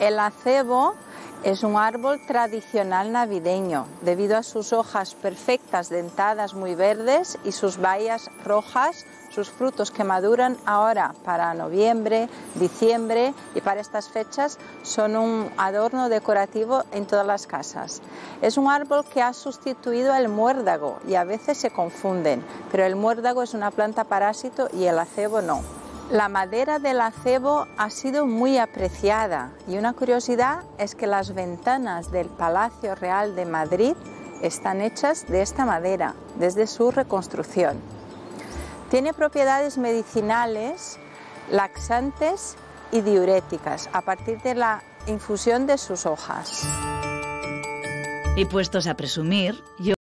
El acebo es un árbol tradicional navideño debido a sus hojas perfectas, dentadas, muy verdes y sus bayas rojas, sus frutos que maduran ahora para noviembre, diciembre y para estas fechas son un adorno decorativo en todas las casas. Es un árbol que ha sustituido al muérdago y a veces se confunden, pero el muérdago es una planta parásito y el acebo no. La madera del acebo ha sido muy apreciada y una curiosidad es que las ventanas del Palacio Real de Madrid están hechas de esta madera desde su reconstrucción. Tiene propiedades medicinales, laxantes y diuréticas a partir de la infusión de sus hojas. Y puestos a presumir, yo